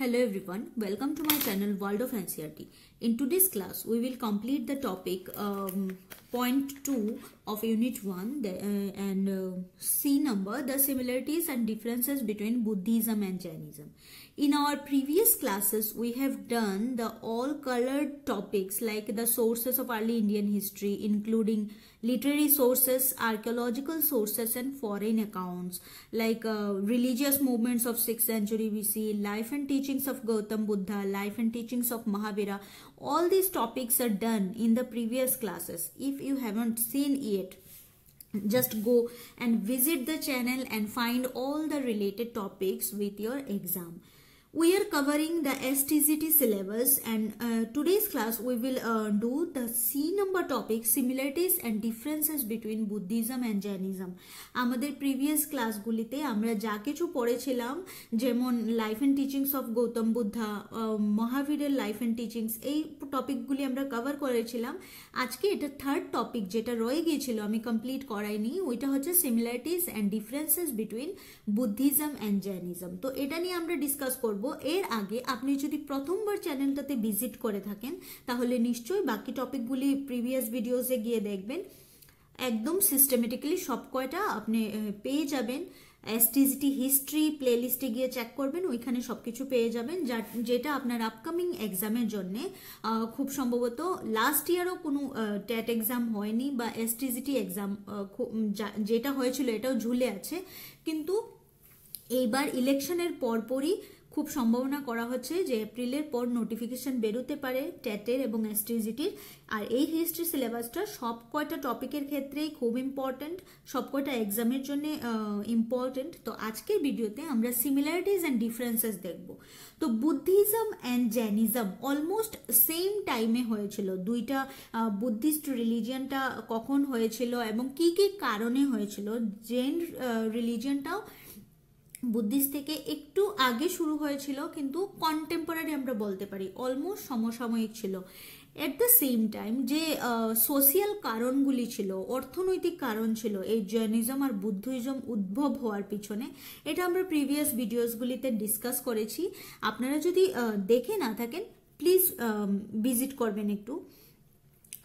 Hello everyone, welcome to my channel World of NCRT. In today's class, we will complete the topic um, point 2 of unit 1 the, uh, and uh, C number the similarities and differences between Buddhism and Jainism. In our previous classes, we have done the all colored topics like the sources of early Indian history, including literary sources, archaeological sources, and foreign accounts, like uh, religious movements of 6th century BC, life and teachings of Gautam Buddha, life and teachings of Mahavira. All these topics are done in the previous classes. If you haven't seen yet, just go and visit the channel and find all the related topics with your exam we are covering the STCT syllabus and uh, today's class we will uh, do the C number topic similarities and differences between Buddhism and Jainism. আমাদের previous ক্লাসগুলিতে আমরা যা কিছু পড়েছিলাম যেমন life and teachings of Gautam Buddha মহাবীরের life and teachings এই টপিকগুলি আমরা কভার করেছিলাম। আজকে এটা থার্ড টপিক যেটা রয়ে গিয়েছিল আমি কমপ্লিট করাইনি ওইটা হচ্ছে similarities and differences between Buddhism and Jainism তো এটা নিয়ে আমরা ডিসকাস করব। এর আগে আপনি যদি প্রথমবার চ্যানেলটাতে ভিজিট করে থাকেন, তাহলে নিশ্চয়ই বাকি টপিকগুলি প্রিভিয়াস ভিডিওসে গিয়ে দেখবেন। একদম সিস্টেমেটিক্যালি সব কয়টা আপনি পেয়ে যাবেন। এসটিজিটি হিস্ট্রি প্লেলিস্টে গিয়ে চেক করবেন, ওইখানে সব কিছু পেয়ে যাবেন। যা যেটা আপনার আপকামিং এক্সামের জন্যে খুব সম্ভবত লাস্ট ইয়ারও কোনো টেট এক্সাম হয়নি বা এসটিজিটি এক্সাম যেটা হয়েছিল এটাও ঝুলে আছে। কিন্তু এইবার ইলেকশনের পরপরই খুব সম্ভাবনা করা হচ্ছে যে এপ্রিলের পর নোটিফিকেশন বেরোতে পারে ট্যাটের এবং এসটিজিটির আর এই হিস্ট্রি সিলেবাসটা সব কয়টা টপিকের ক্ষেত্রেই খুব ইম্পর্ট্যান্ট সব কয়টা এক্সামের জন্য ইম্পর্ট্যান্ট তো আজকের ভিডিওতে আমরা সিমিলারিটিস অ্যান্ড ডিফারেন্সেস দেখব। তো Buddhism and Jainism almost same টাইমে হয়েছিল। দুইটা বুদ্ধিস্ট রিলিজিয়ানটা কখন হয়েছিল এবং কি কি কারণে হয়েছিল? জৈন রিলিজিয়ানটাও বুদ্ধিস্ট থেকে একটু আগে শুরু হয়েছিল, কিন্তু কন্টেম্পোরারি আমরা বলতে পারি অলমোস্ট সমসাময়িক ছিল। এট দ্য সেম টাইম যে সোশিয়াল কারণগুলি ছিল, অর্থনৈতিক কারণ ছিল, এই জৈনিজম আর বুদ্ধিজম উদ্ভব হওয়ার পিছনে, এটা আমরা প্রিভিয়াস ভিডিওসগুলিতে ডিসকাস করেছি। আপনারা যদি দেখে না থাকেন প্লিজ ভিজিট করবেন একটু।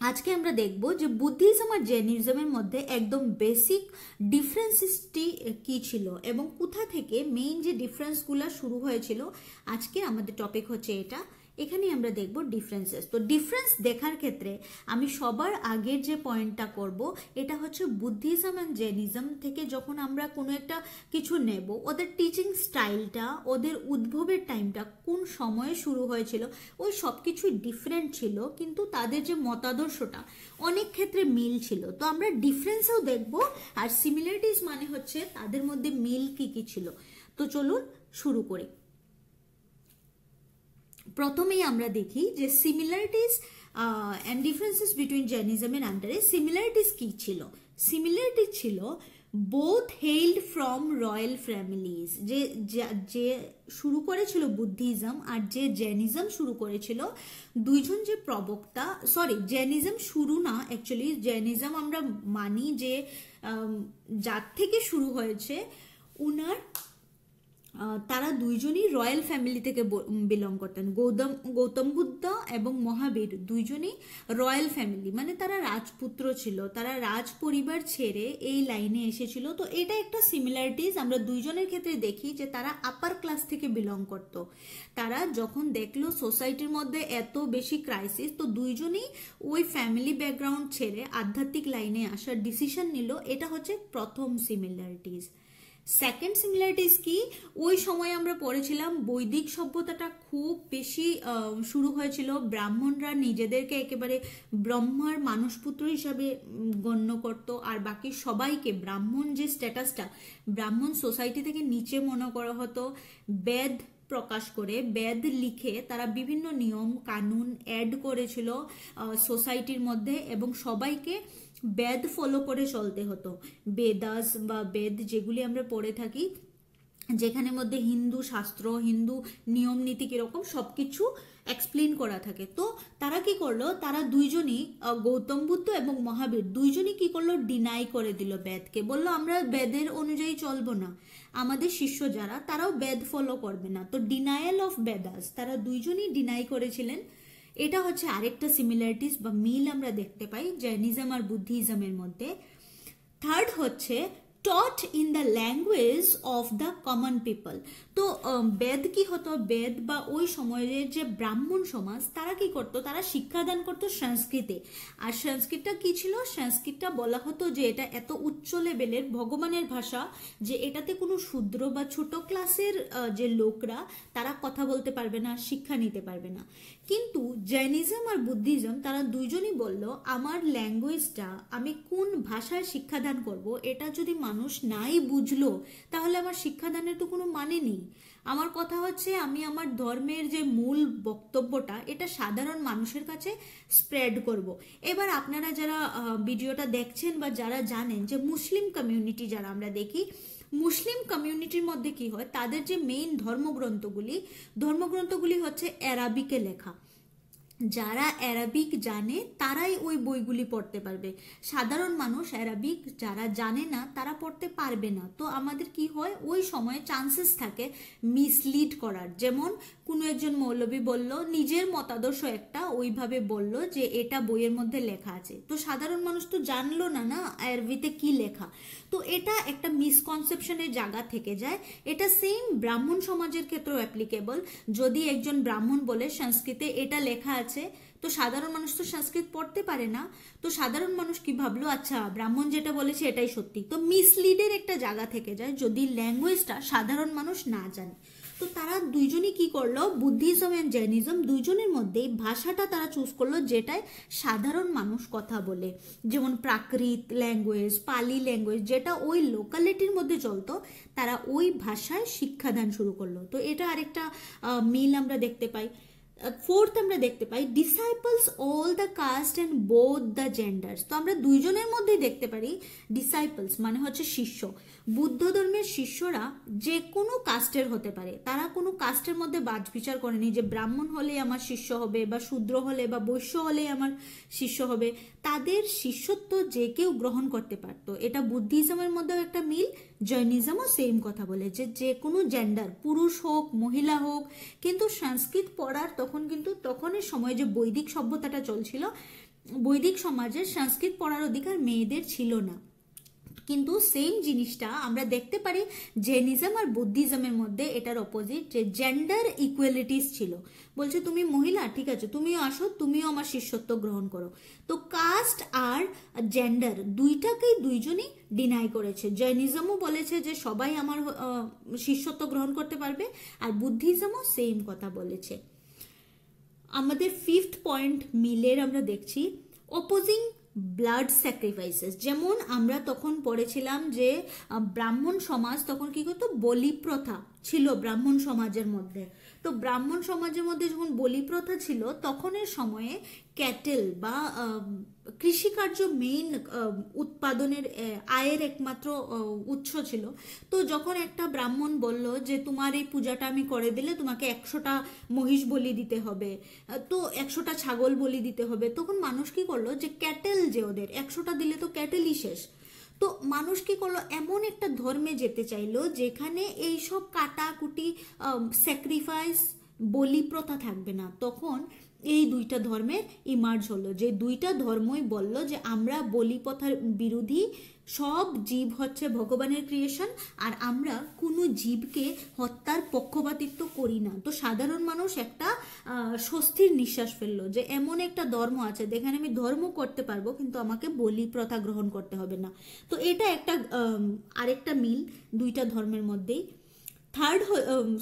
আজকে আমরা দেখব যে বুদ্ধিজম আর জেনিজমের মধ্যে একদম বেসিক ডিফারেন্সেসটি কি ছিল এবং কোথা থেকে মেইন যে ডিফারেন্সগুলো শুরু হয়েছিল, আজকে আমাদের টপিক হচ্ছে এটা। এখানেই আমরা দেখব ডিফারেন্সেস তো ডিফারেন্স দেখার ক্ষেত্রে আমি সবার আগের যে পয়েন্টটা করব, এটা হচ্ছে বুদ্ধিজম অ্যান্ড জেনিজম থেকে যখন আমরা কোনো একটা কিছু নেব, ওদের টিচিং স্টাইলটা ওদের উদ্ভবের টাইমটা কোন সময়ে শুরু হয়েছিল, ওই সব কিছুই ডিফারেন্ট ছিল, কিন্তু তাদের যে মতাদর্শটা অনেক ক্ষেত্রে মিল ছিল। তো আমরা ডিফারেন্সেও দেখব আর সিমিলারিটিস মানে হচ্ছে তাদের মধ্যে মিল কি কি ছিল। তো চলুন শুরু করি। প্রথমেই আমরা দেখি যে সিমিলারিটিস অ্যান্ড ডিফারেন্সেস বিটুইন জৈনিজমের আন্ডারে সিমিলারিটিস কি ছিল? সিমিলারিটি ছিল both hailed from royal families যে যে শুরু করেছিল বুদ্ধিজম আর যে জেনিজম শুরু করেছিল, দুইজন যে প্রবক্তা সরি জেনিজম শুরু না অ্যাকচুয়ালি জেনিজম আমরা মানি যে যার থেকে শুরু হয়েছে, উনার তারা দুইজনই রয়্যাল ফ্যামিলি থেকে বিলং করতেন। গৌতম গৌতম বুদ্ধ এবং মহাবীর দুইজনই রয়্যাল ফ্যামিলি। মানে তারা রাজপুত্র ছিল, তারা রাজ পরিবার ছেড়ে এই লাইনে এসেছিল। তো এটা একটা সিমিলারিটিস আমরা দুইজনের ক্ষেত্রে দেখি যে তারা আপার ক্লাস থেকে বিলং করত। তারা যখন দেখল সোসাইটির মধ্যে এত বেশি ক্রাইসিস তো দুইজনই ওই ফ্যামিলি ব্যাকগ্রাউন্ড ছেড়ে আধ্যাত্মিক লাইনে আসার ডিসিশন নিল। এটা হচ্ছে প্রথম সিমিলারিটিস সেকেন্ড সিমিলারিটিস কি? ওই সময় আমরা পড়েছিলাম, বৈদিক সভ্যতাটা খুব বেশি শুরু হয়েছিল। ব্রাহ্মণরা নিজেদেরকে একেবারে ব্রহ্মার মানুষপুত্র হিসাবে গণ্য করত। আর বাকি সবাইকে ব্রাহ্মণ যে স্ট্যাটাসটা, ব্রাহ্মণ সোসাইটি থেকে নিচে মনে করা হতো, বেদ প্রকাশ করে, বেদ লিখে তারা বিভিন্ন নিয়ম, কানুন অ্যাড করেছিল সোসাইটির মধ্যে। এবং সবাইকে বেদ ফলো করে চলতে হতো। বেদাস বা বেদ যেগুলি আমরা পড়ে থাকি, যেখানে মধ্যে হিন্দু শাস্ত্র, হিন্দু নিয়ম নীতি কীরকম সব কিছু এক্সপ্লেন করা থাকে। তো তারা কি করল? তারা দুইজনই গৌতম বুদ্ধ এবং মহাবীর, দুইজনই কি করল? ডিনাই করে দিল বেদকে। বলল, আমরা বেদের অনুযায়ী চলবো না। আমাদের শিষ্য যারা, তারাও বেদ ফলো করবে না। তো ডিনায়াল অফ বেদাস, তারা দুইজনই ডিনাই করেছিলেন। এটা হচ্ছে আরেকটা সিমিলারিটিস বা মিল আমরা দেখতে পাই জৈনিজম আর বুদ্ধিজমের মধ্যে। থার্ড হচ্ছে taught in the language of the common people তো আহ, বেদ কি হতো? বেদ বা ওই সময়ের যে ব্রাহ্মণ সমাজ তারা কি করতো? তারা শিক্ষাদান করতো সংস্কৃতে। আর সংস্কৃতটা কি ছিল? সংস্কৃতটা বলা হতো যে এটা এত উচ্চ লেভেলের ভগবানের ভাষা যে এটাতে কোনো শূদ্র বা ছোট ক্লাসের যে লোকরা তারা কথা বলতে পারবে না শিক্ষা নিতে পারবে না। কিন্তু জৈনিজম আর বুদ্ধিজম তারা দুইজনই বলল আমার ল্যাঙ্গুয়েজটা আমি কোন ভাষায় শিক্ষাদান করব? এটা যদি মানুষ নাই বুঝলো, তাহলে আমার শিক্ষাদানের তো কোনো মানে নেই। আমার কথা হচ্ছে, আমি আমার ধর্মের যে মূল বক্তব্যটা, এটা সাধারণ মানুষের কাছে স্প্রেড করব। এবার আপনারা যারা ভিডিওটা দেখছেন বা যারা জানেন যে মুসলিম কমিউনিটি যারা আমরা দেখি, মুসলিম কমিউনিটির মধ্যে কি হয়? তাদের যে মেইন ধর্মগ্রন্থগুলি ধর্মগ্রন্থগুলি হচ্ছে অ্যারাবিকে লেখা। যারা অ্যারাবিক জানে, তারাই ওই বইগুলি পড়তে পারবে। সাধারণ মানুষ অ্যারাবিক যারা জানে না, তারা পড়তে পারবে না। তো আমাদের কি হয়? ওই সময়ে চান্সেস থাকে মিসলিড করার। যেমন কোনো একজন মৌলবী বলল, নিজের মতাদর্শ একটা। ওইভাবে বলল যে, এটা বইয়ের মধ্যে লেখা আছে। তো সাধারণ মানুষ তো জানলো না না আরবিতে কি লেখা? তো এটা একটা মিসকনসেপশনের জায়গা থেকে যায়। এটা সেম ব্রাহ্মণ সমাজের ক্ষেত্রেও অ্যাপ্লিকেবল যদি একজন ব্রাহ্মণ বলে, সংস্কৃতে এটা লেখা আছে, তো সাধারণ মানুষ তো সংস্কৃত পড়তে পারে না, তো সাধারণ মানুষ কি ভাবলো? আচ্ছা ব্রাহ্মণ যেটা বলেছে এটাই সত্যি। তো মিসলিডের একটা জায়গা থেকে যায় যদি ল্যাঙ্গুয়েজটা সাধারণ মানুষ না জানে। তো তারা দুইজনই কি করল? বুদ্ধিজম অ্যান্ড জৈনিজম দুইজনের মধ্যেই ভাষাটা তারা চুজ করল যেটায় সাধারণ মানুষ কথা বলে। যেমন প্রাকৃত ল্যাঙ্গুয়েজ পালি ল্যাঙ্গুয়েজ যেটা ওই লোকালিটির মধ্যে চলতো, তারা ওই ভাষায় শিক্ষাদান শুরু করল। তো এটা আরেকটা মিল আমরা দেখতে পাই। ফোর্থ আমরা দেখতে পাই disciples all the caste and both the genders তো আমরা দুইজনের মধ্যেই দেখতে পারি ডিসাইপলস মানে হচ্ছে শিষ্য। বুদ্ধ ধর্মের শিষ্যরা যে কোনো কাস্টের হতে পারে। তারা কোনো কাস্টের মধ্যে বাজ বিচার করেনি যে ব্রাহ্মণ হলেই আমার শিষ্য হবে বা শূদ্র হলে বা বৈশ্য হলেই আমার শিষ্য হবে। তাদের শিষ্যত্ব যে কেউ গ্রহণ করতে পারতো। এটা বুদ্ধিজমের মধ্যেও একটা মিল, জৈনিজমও সেম কথা বলে যে যে কোনো জেন্ডার পুরুষ হোক, মহিলা হোক, কিন্তু সংস্কৃত পড়ার তখন কিন্তু তখনের সময় যে বৈদিক সভ্যতাটা চলছিল, বৈদিক সমাজে সংস্কৃত পড়ার অধিকার মেয়েদের ছিল না। কিন্তু সেম জিনিসটা আমরা দেখতে পারি জেনিজম আর বুদ্ধিজমের মধ্যে এটার অপোজিট যে জেন্ডার ইকুয়ালিটিস ছিল। বলছে, তুমি মহিলা, ঠিক আছে, তুমিও আসো, তুমিও আমার শিষ্যত্ব গ্রহণ করো। তো কাস্ট আর জেন্ডার দুইটাকেই দুইজনই ডিনাই করেছে। জৈনিজমও বলেছে যে সবাই আমার শিষ্যত্ব গ্রহণ করতে পারবে আর বুদ্ধিজমও সেম কথা বলেছে। আমাদের ফিফথ পয়েন্ট মিলের আমরা দেখছি অপোজিং ব্লাড স্যাক্রিফাইসেস যেমন আমরা তখন পড়েছিলাম যে ব্রাহ্মণ সমাজ তখন কী করতো? বলি প্রথা ছিল ব্রাহ্মণ সমাজের মধ্যে। তো ব্রাহ্মণ সমাজের মধ্যে যখন বলি প্রথা ছিল তখনের সময়ে ক্যাটেল বা কৃষিকার্য মেইন উৎপাদনের আয়ের একমাত্র উৎস ছিল। তো যখন একটা ব্রাহ্মণ বলল যে, তোমার এই পূজাটা আমি করে দিলে তোমাকে একশোটা মহিষ বলি দিতে হবে, তো একশোটা ছাগল বলি দিতে হবে। তখন মানুষ কি করল যে, ক্যাটেল যে ওদের, একশোটা দিলে তো ক্যাটেলই শেষ। তো মানুষ কি করল? এমন একটা ধর্মে যেতে চাইলো যেখানে এইসব কাটাকুটি স্যাক্রিফাইস বলি প্রথা থাকবে না। তখন এই দুইটা ধর্মের ইমার্জ হলো। যে দুইটা ধর্মই বলল যে আমরা বলি প্রথার বিরোধী, সব জীব হচ্ছে ভগবানের ক্রিয়েশন আর আমরা কোনো জীবকে হত্যার পক্ষপাতিত্ব করি না। তো সাধারণ মানুষ একটা স্বস্তির নিঃশ্বাস ফেলল যে এমন একটা ধর্ম আছে, যেখানে আমি ধর্ম করতে পারব, কিন্তু আমাকে বলি প্রথা গ্রহণ করতে হবে না। তো এটা একটা আরেকটা মিল দুইটা ধর্মের মধ্যেই। থার্ড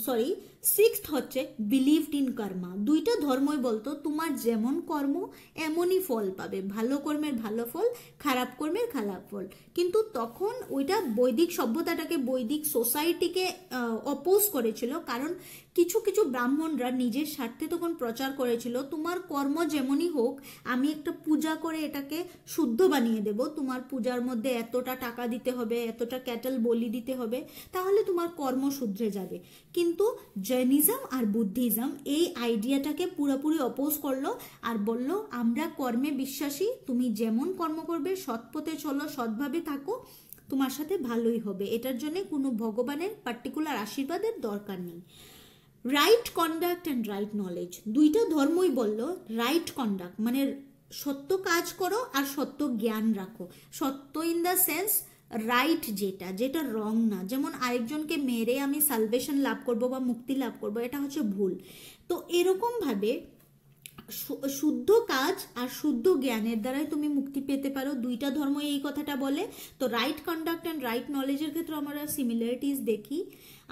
সরি সিক্সথ হচ্ছে বিলিভড ইন কর্মা দুইটা ধর্মই বলতো, তোমার যেমন কর্ম, এমনই ফল পাবে। ভালো কর্মের ভালো ফল, খারাপ কর্মের খারাপ ফল। কিন্তু তখন ওইটা বৈদিক সভ্যতাটাকে বৈদিক সোসাইটিকে অপোজ করেছিল। কারণ কিছু কিছু ব্রাহ্মণরা নিজের স্বার্থে তখন প্রচার করেছিল, তোমার কর্ম যেমনই হোক, আমি একটা পূজা করে এটাকে শুদ্ধ বানিয়ে দেব। তোমার পূজার মধ্যে এতটা টাকা দিতে হবে, এতটা ক্যাটেল বলি দিতে হবে, তাহলে তোমার কর্ম শুধরে যাবে। কিন্তু জৈনিজম আর বুদ্ধিজম এই আইডিয়াটাকে পুরোপুরি অপোজ করল আর বলল, আমরা কর্মে বিশ্বাসী, তুমি যেমন কর্ম করবে সৎ পথে চলো, সৎভাবে থাকো, তোমার সাথে ভালোই হবে। এটার জন্য কোনো ভগবানের পার্টিকুলার আশীর্বাদের দরকার নেই। Right conduct and right knowledge দুইটা ধর্মই বলল রাইট কন্ডাক্ট মানে সত্য কাজ করো আর সত্য জ্ঞান রাখো। সত্য ইন দ্য সেন্স রাইট যেটা যেটা রং না। যেমন আরেকজনকে মেরে আমি সালভেশন লাভ করব বা মুক্তি লাভ করব, এটা হচ্ছে ভুল। তো এরকমভাবে শুদ্ধ কাজ আর শুদ্ধ জ্ঞানের দ্বারাই তুমি মুক্তি পেতে পারো। দুইটা ধর্ম এই কথাটা বলে। তো রাইট কন্ডাক্ট অ্যান্ড রাইট নলেজের ক্ষেত্রে আমরা সিমিলারিটিস দেখি।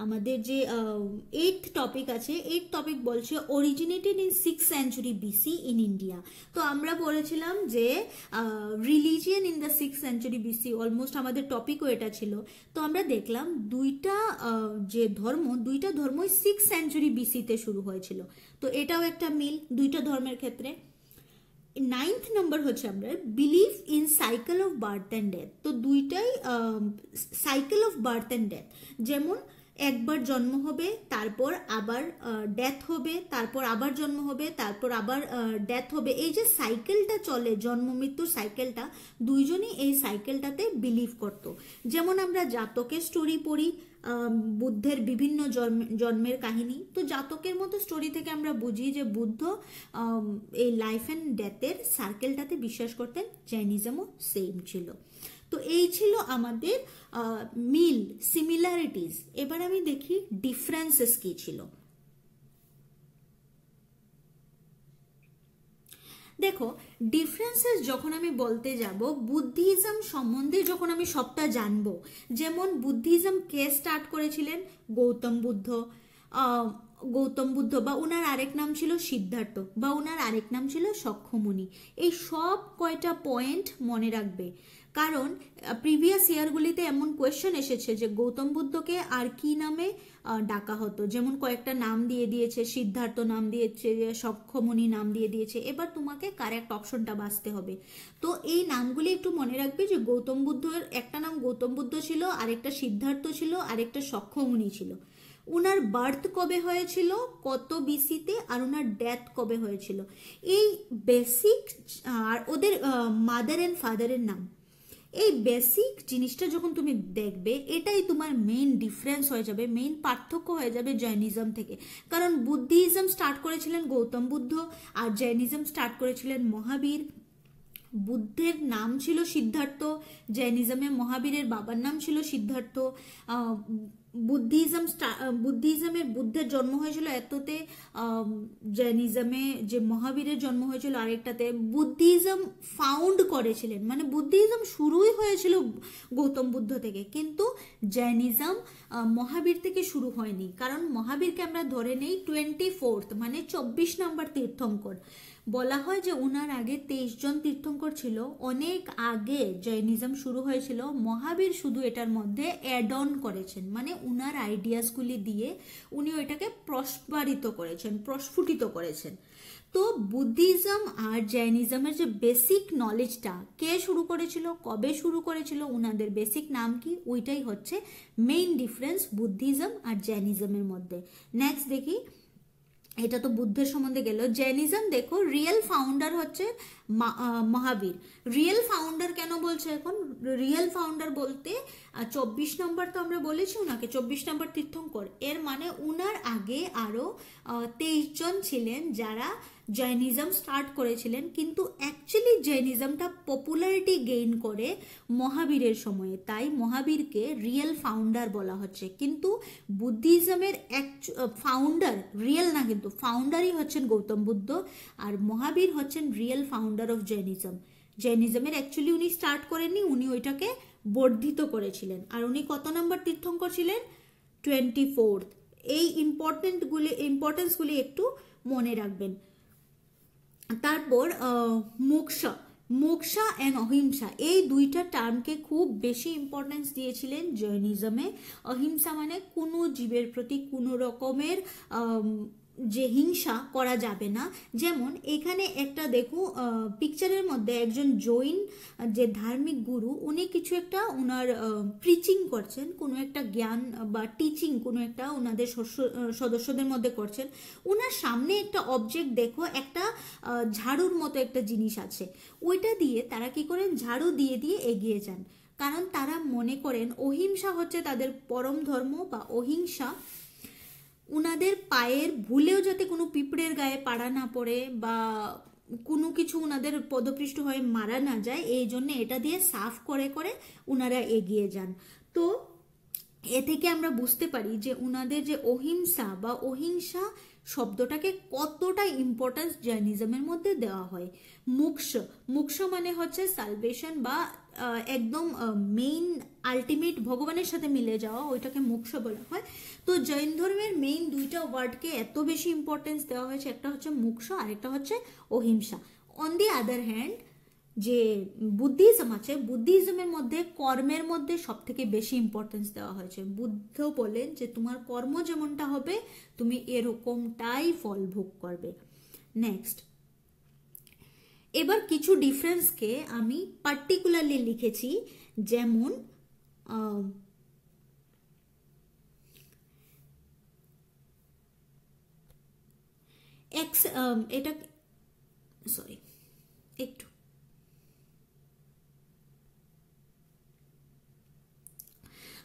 আমাদের যে এইথ টপিক আছে এইট টপিক বলছে originated in six century BC in India তো আমরা বলেছিলাম যে religion in the six century BC almost আমাদের টপিকও এটা ছিল। তো আমরা দেখলাম দুইটা যে ধর্ম, দুইটা ধর্মই সিক্স সেঞ্চুরি বিসিতে শুরু হয়েছিল। তো এটাও একটা মিল, দুইটা ধর্মের ক্ষেত্রে। নাইন্থ নম্বর হচ্ছে আমরা believe in cycle of birth and death তো দুইটাই cycle of birth and death যেমন একবার জন্ম হবে, তারপর আবার ডেথ হবে, তারপর আবার জন্ম হবে, তারপর আবার ডেথ হবে। এই যে সাইকেলটা চলে, জন্ম, মৃত্যুর সাইকেলটা দুইজনই এই সাইকেলটাতে বিলিভ করত। যেমন আমরা জাতকের স্টোরি পড়ি বুদ্ধের বিভিন্ন জন্মের কাহিনী। তো জাতকের মতো স্টোরি থেকে আমরা বুঝি যে বুদ্ধ এই লাইফ অ্যান্ড ডেথের সার্কেলটাতে বিশ্বাস করতেন জাইনিজমও সেম ছিল। তো এই ছিল আমাদের মিল সিমিলারিটিস এবার আমি দেখি ডিফারেন্সেস কি ছিল। দেখো ডিফারেন্সেস যখন আমি বলতে যাব বুদ্ধিজম সম্বন্ধে যখন আমি সবটা জানব, যেমন বুদ্ধিজম কে স্টার্ট করেছিলেন? গৌতম বুদ্ধ। গৌতম বুদ্ধ বা ওনার আরেক নাম ছিল সিদ্ধার্থ বা ওনার আরেক নাম ছিল সক্ষমণি। এই সব কয়টা পয়েন্ট মনে রাখবে। কারণ প্রিভিয়াস ইয়ারগুলিতে এমন কোয়েশ্চেন এসেছে যে গৌতম বুদ্ধকে আর কি নামে ডাকা হতো। যেমন কয়েকটা নাম দিয়ে দিয়েছে, সিদ্ধার্থ নাম দিয়েছে, সক্ষমণি নাম দিয়ে দিয়েছে। এবার তোমাকে কারেক্ট অপশনটা বাঁচতে হবে। তো এই নামগুলি একটু মনে রাখবে যে গৌতম বুদ্ধের, একটা নাম গৌতম বুদ্ধ ছিল, আরেকটা সিদ্ধার্থ ছিল, আরেকটা সক্ষমণি ছিল। উনার বার্থ কবে হয়েছিল, কত বিসিতে আর ওনার ডেথ কবে হয়েছিল? এই বেসিক আর ওদের মাদার অ্যান্ড ফাদারের নাম। এই বেসিক জিনিসটা যখন তুমি দেখবে, এটাই তোমার মেইন ডিফারেন্স হয়ে যাবে মেইন পার্থক্য হয়ে যাবে জৈনিজম থেকে। কারণ বুদ্ধিজম স্টার্ট করেছিলেন গৌতম বুদ্ধ, আর জৈনিজম স্টার্ট করেছিলেন মহাবীর। বুদ্ধের নাম ছিল সিদ্ধার্থ, জৈনিজমে মহাবীরের বাবার নাম ছিল সিদ্ধার্থ। বুদ্ধিজম বুদ্ধিজমের বুদ্ধের জন্ম হয়েছিল এততে জৈনিজমে যে মহাবীরের জন্ম হয়েছিল আরেকটাতে। বুদ্ধিজম ফাউন্ড করেছিলেন মানে বুদ্ধিজম শুরুই হয়েছিল গৌতম বুদ্ধ থেকে। কিন্তু জৈনিজম মহাবীর থেকে শুরু হয়নি। কারণ মহাবীরকে আমরা ধরে নেই টোয়েন্টি ফোর্থ মানে চব্বিশ নম্বর তীর্থঙ্কর। বলা হয় যে ওনার আগে তেইশ জন তীর্থঙ্কর ছিল। অনেক আগে জৈনিজম শুরু হয়েছিল, মহাবীর শুধু এটার মধ্যে অ্যাড অন করেছেন। মানে উনার আইডিয়াসগুলি দিয়ে উনি ওইটাকে প্রস্ফারিত করেছেন, প্রস্ফুটিত করেছেন। তো বুদ্ধিজম আর জৈনিজমের যে বেসিক নলেজটা কে শুরু করেছিল, কবে শুরু করেছিল, উনাদের বেসিক নাম কি, ওইটাই হচ্ছে মেইন ডিফারেন্স বুদ্ধিজম আর জৈনিজমের মধ্যে। নেক্সট দেখি এটা তো বুদ্ধের সম্বন্ধে গেল। জেনিজম, দেখো রিয়েল ফাউন্ডার হচ্ছে মহাবীর। রিয়েল ফাউন্ডার কেন বলছে এখন? রিয়েল ফাউন্ডার বলতে চব্বিশ নম্বর তো আমরা বলেছি ওনাকে চব্বিশ নম্বর তীর্থঙ্কর। এর মানে উনার আগে আরও তেইশ জন ছিলেন যারা জৈনিজম স্টার্ট করেছিলেন, কিন্তু অ্যাকচুয়ালি জৈনিজমটা পপুলারিটি গেইন করে মহাবীরের সময়ে। তাই মহাবীরকে রিয়েল ফাউন্ডার বলা হচ্ছে। কিন্তু বুদ্ধিজমের ফাউন্ডার রিয়েল না কিন্তু ফাউন্ডারই হচ্ছেন গৌতম বুদ্ধ আর মহাবীর হচ্ছেন রিয়েল ফাউন্ডার অফ জৈনিজম। জৈনিজমের অ্যাকচুয়ালি উনি স্টার্ট করেননি, উনি ওইটাকে বর্ধিত করেছিলেন। আর উনি কত নম্বর তীর্থঙ্কর ছিলেন? টোয়েন্টি ফোর্থ এই ইম্পর্টেন্টগুলি ইম্পর্টেন্সগুলি একটু মনে রাখবেন। তারপর মোক্ষা মোক্ষা অ্যান্ড অহিংসা, এই দুইটা টার্মকে খুব বেশি ইম্পর্টেন্স দিয়েছিলেন জৈনিজমে। অহিংসা মানে কোনো জীবের প্রতি কোনো রকমের যে হিংসা করা যাবে না। যেমন এখানে একটা দেখো পিকচারের মধ্যে একজন জৈন, যে ধার্মিক গুরু, উনি কিছু একটা ওনার প্রিচিং করছেন, কোনো একটা জ্ঞান বা টিচিং কোনো একটা ওনাদের সদস্যদের মধ্যে করছেন। ওনার সামনে একটা অবজেক্ট দেখো, একটা ঝাড়ুর মতো একটা জিনিস আছে। ওইটা দিয়ে তারা কি করেন? ঝাড়ু দিয়ে দিয়ে এগিয়ে যান। কারণ তারা মনে করেন, অহিংসা হচ্ছে তাদের পরম ধর্ম বা অহিংসা। উনাদের পায়ের ভুলেও যাতে কোনো পিঁপড়ের গায়ে পাড়া না পড়ে বা কোনো কিছু ওনাদের পদপৃষ্ট হয়ে মারা না যায়, এই জন্য এটা দিয়ে সাফ করে করে ওনারা এগিয়ে যান। তো এ থেকে আমরা বুঝতে পারি যে ওনাদের যে অহিংসা বা অহিংসা শব্দটাকে কতটা ইম্পর্টেন্স জৈনিজমের মধ্যে দেওয়া হয়। মুক্স মুক্স মানে হচ্ছে সালভেশন বা একদম মেইন আলটিমেট ভগবানের সাথে মিলে যাওয়া, ওইটাকে মোক্ষ বলা হয়। তো জৈন ধর্মের মেইন দুইটা ওয়ার্ডকে এত বেশি ইম্পর্টেন্স দেওয়া হয়েছে, একটা হচ্ছে মোক্ষ আর একটা হচ্ছে ahimsa. On the other hand যে বুদ্ধিজম আছে, বুদ্ধিজমের মধ্যে কর্মের মধ্যে সব থেকে বেশি ইম্পর্টেন্স দেওয়া হয়েছে। বুদ্ধ বলেন যে, তোমার কর্ম যেমনটা হবে, তুমি এরকমটাই ফল ভোগ করবে। নেক্সট এবার কিছু ডিফারেন্সকে আমি পার্টিকুলারলি লিখেছি, যেমন এটা সরি একটু।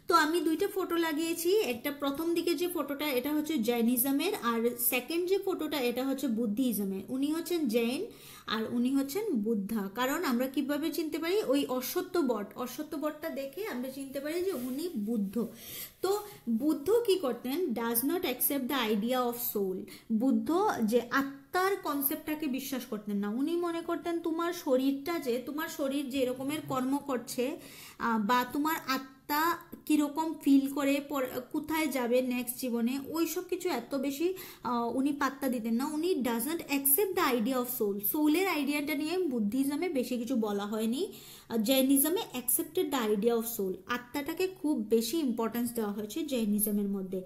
তো আমি দুইটা ফটো লাগিয়েছি। একটা প্রথম দিকে যে ফটোটা এটা হচ্ছে জৈনিজমের আর সেকেন্ড যে ফটোটা এটা হচ্ছে বুদ্ধিজমের উনি হচ্ছেন জৈন আর উনি হচ্ছেন বুদ্ধা কারণ আমরা কীভাবে চিনতে পারি? ওই অসত্য বট। অসত্য বটটা দেখে আমরা চিনতে পারি যে উনি বুদ্ধ। তো বুদ্ধ কি করতেন? Does not accept the idea of soul Buddha যে আত্মার কনসেপ্টটাকে বিশ্বাস করতেন না। উনি মনে করতেন, তোমার শরীরটা যে, তোমার শরীর যে রকমের কর্ম করছে বা তোমার আত্মা কীরকম ফিল করে কোথায় যাবে নেক্সট জীবনে ওই সব কিছু এত বেশি উনি পাত্তা দিতেন না। উনি doesn't accept the idea of soul সোলের আইডিয়াটা নিয়ে বুদ্ধিজমে বেশি কিছু বলা হয়নি। জৈনিজমে accepted the idea of soul আত্মাটাকে খুব বেশি ইম্পর্টেন্স দেওয়া হয়েছে জৈনিজমের মধ্যে।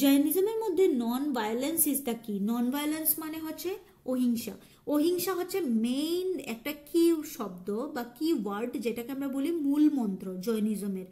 জৈনিজমের মধ্যে নন ভায়োলেন্স ইজ দ্য কি নন ভায়োলেন্স মানে হচ্ছে অহিংসা। অহিংসা হচ্ছে মেইন একটা কি শব্দ বা কি ওয়ার্ড যেটাকে আমরা বলি মূল মন্ত্র জৈনিজমের।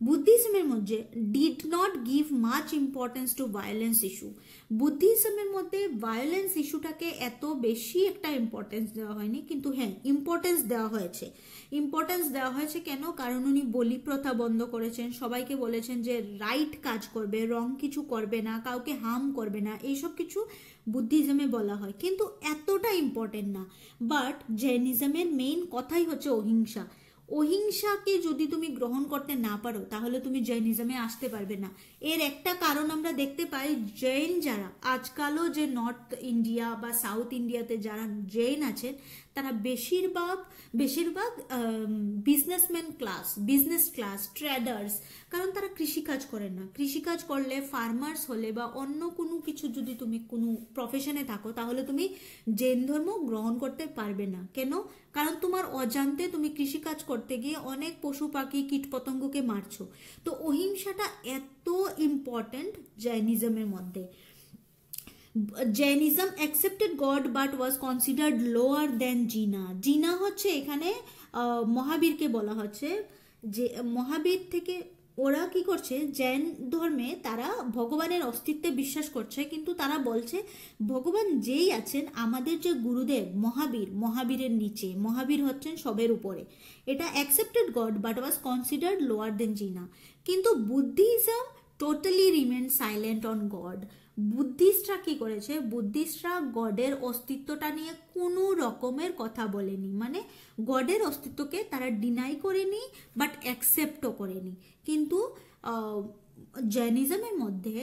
বুদ্ধিজমের মধ্যে did not give much importance to violence issue বুদ্ধিজমের মধ্যে ভায়োলেন্স ইস্যুটাকে এত বেশি একটা ইম্পর্টেন্স দেওয়া হয়নি, কিন্তু হ্যাঁ ইম্পর্টেন্স দেওয়া হয়েছে। ইম্পর্টেন্স দেওয়া হয়েছে কেন? কারণ উনি বলি প্রথা বন্ধ করেছেন, সবাইকে বলেছেন যে রাইট কাজ করবে রং কিছু করবে না, কাউকে হার্ম করবে না, এইসব কিছু বুদ্ধিজমে বলা হয়। কিন্তু এতটা ইম্পর্টেন্ট না। বাট জৈনিজমের মেইন কথাই হচ্ছে অহিংসা। অহিংসাকে যদি তুমি গ্রহণ করতে না পারো, তাহলে তুমি জৈনিজমে আসতে পারবে না। এর একটা কারণ আমরা দেখতে পাই, জৈন যারা, আজকালও যে নর্থ ইন্ডিয়া বা সাউথ ইন্ডিয়াতে যারা জৈন আছেন তারা বেশিরভাগ বেশিরভাগ businessman class business class traders কারণ তারা কৃষিকাজ করেন না। কৃষিকাজ করলে ফার্মার্স হলে বা অন্য কোনো কিছু যদি তুমি কোনো প্রফেশনে থাকো, তাহলে তুমি জৈন ধর্ম গ্রহণ করতে পারবে না। কেন? কারণ তোমার অজান্তে তুমি কৃষিকাজ করতে গিয়ে অনেক পশু পাখি, কীটপতঙ্গকে মারছো। তো অহিংসাটা এত ইম্পর্টেন্ট জৈনিজমের মধ্যে। Jainism accepted god but was considered lower than Jina. Jina হচ্ছে এখানে মহাবীরকে বলা হচ্ছে। যে, মহাবীর থেকে ওরা কি করছে, জৈন ধর্মে তারা ভগবানের অস্তিত্বে বিশ্বাস করছে, কিন্তু তারা বলছে, ভগবান যেই আছেন, আমাদের যে গুরুদেব, মহাবীর, মহাবীরের নিচে, মহাবীর হচ্ছেন সবের উপরে। এটা accepted god but was considered lower than Jina. কিন্তু Buddhism totally remain silent on god বুদ্ধিস্টরা কি করেছে? বুদ্ধিস্টরা গডের অস্তিত্বটা নিয়ে কোনো রকমের কথা বলেনি। মানে গডের অস্তিত্বকে তারা ডিনাই করেনি বাট অ্যাকসেপ্টও করেনি। কিন্তু জৈনিজমের মধ্যে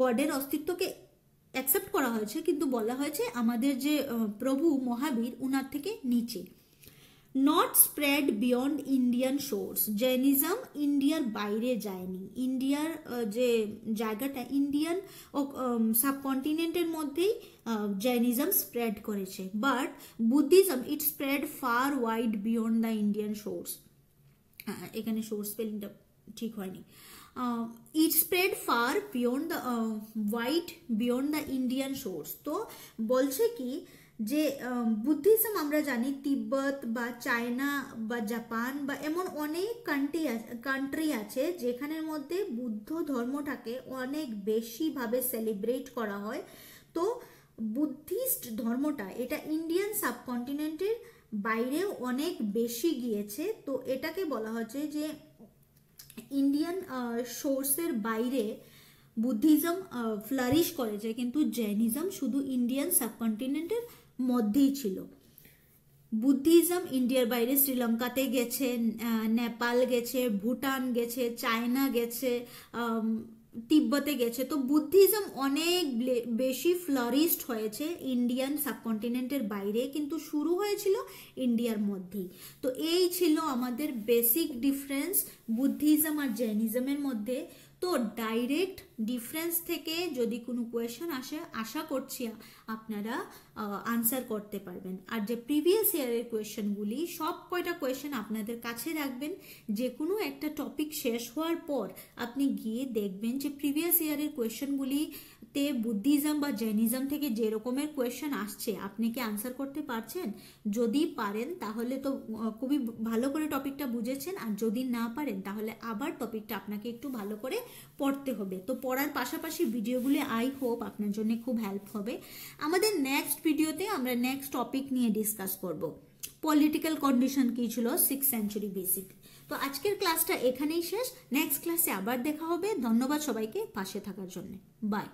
গডের অস্তিত্বকে অ্যাকসেপ্ট করা হয়েছে, কিন্তু বলা হয়েছে আমাদের যে প্রভু মহাবীর, উনার থেকে নিচে। Not spread beyond Indian source Jainism ইন্ডিয়ার বাইরে যায়নি। ইন্ডিয়ার যে জায়গাটা ইন্ডিয়ান সাবকন্টিনেন্টের মধ্যেই জৈনিজম স্প্রেড করেছে। But Buddhism it spread far wide beyond the Indian source এখানে সোর্স স্পেলিংটা ঠিক হয়নি। It spread far beyond the wide beyond the Indian source তো বলছে কি যে বুদ্ধিজম আমরা জানি তিব্বত বা চায়না বা জাপান বা এমন অনেক কান্ট্রি কান্ট্রি আছে যেখানের মধ্যে বুদ্ধ ধর্মটাকে অনেক বেশিভাবে সেলিব্রেট করা হয়। তো বুদ্ধিস্ট ধর্মটা, এটা ইন্ডিয়ান সাবকন্টিনেন্টের বাইরেও অনেক বেশি গিয়েছে। তো এটাকে বলা হচ্ছে যে ইন্ডিয়ান সোর্সের বাইরে বুদ্ধিজম ফ্লারিশ করেছে। কিন্তু জৈনিজম শুধু ইন্ডিয়ান সাবকন্টিনেন্টের মধ্যেই ছিল। বুদ্ধিজম ইন্ডিয়ার বাইরে শ্রীলঙ্কাতে গেছে নেপাল গেছে, ভুটান গেছে, চায়না গেছে তিব্বতে গেছে। তো বুদ্ধিজম অনেক বেশি ফ্লারিস্ট হয়েছে ইন্ডিয়ান সাবকন্টিনেন্টের বাইরে, কিন্তু শুরু হয়েছিল ইন্ডিয়ার মধ্যেই। তো এই ছিল আমাদের বেসিক ডিফারেন্স বুদ্ধিজম আর জৈনিজমের মধ্যে। তো ডাইরেক্ট ডিফারেন্স থেকে যদি কোনো কোয়েশন আসে, আশা করছি আপনারা আনসার করতে পারবেন। আর যে প্রিভিয়াস ইয়ারের কোয়েশনগুলি সব কয়টা কোয়েশন আপনাদের কাছে রাখবেন। যে কোনো একটা টপিক শেষ হওয়ার পর আপনি গিয়ে দেখবেন যে প্রিভিয়াস ইয়ারের কোয়েশনগুলি তে বুদ্ধিজম বা জৈনিজম থেকে যে রকমের কোয়েশন আসছে, আপনি কি আনসার করতে পারছেন? যদি পারেন, তাহলে তো খুবই ভালো করে টপিকটা বুঝেছেন। আর যদি না পারেন, তাহলে আবার টপিকটা আপনাকে একটু ভালো করে পড়তে হবে। তো পড়ার পাশাপাশি ভিডিওগুলি আই হোপ আপনার জন্য খুব হেল্প হবে। আমাদের নেক্সট ভিডিওতে আমরা নেক্সট টপিক নিয়ে ডিসকাস করব। পলিটিক্যাল কন্ডিশন কী ছিল? সিক্স সেঞ্চুরি বেসিক তো আজকের ক্লাসটা এখানেই শেষ। নেক্সট ক্লাসে আবার দেখা হবে। ধন্যবাদ সবাইকে পাশে থাকার জন্য। বাই